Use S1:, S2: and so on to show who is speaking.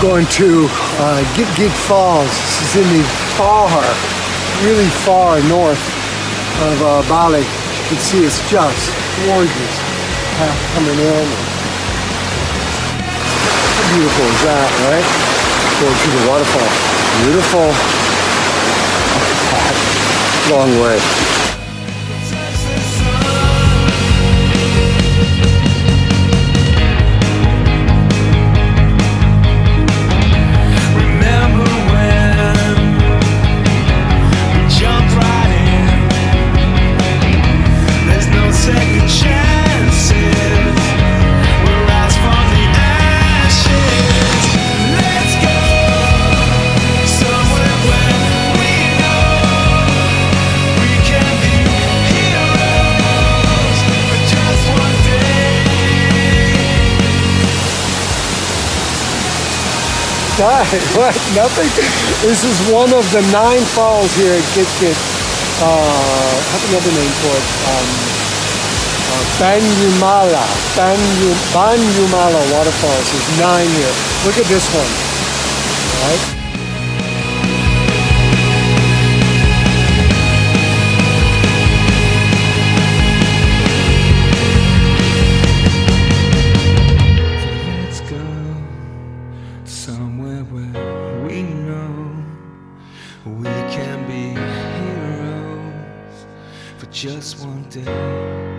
S1: going to uh, Git Git Falls. This is in the far, really far north of uh, Bali. You can see it's just gorgeous. Path coming in. How beautiful is that, right? Going through the waterfall. Beautiful. Long way. Died. What? Nothing? This is one of the nine falls here at Git Git. Uh, have another name for it. Um, uh, Banyumala. Banyu, Banyumala waterfalls. There's nine here. Look at this one. All right?
S2: For just one day.